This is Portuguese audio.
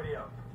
everybody else.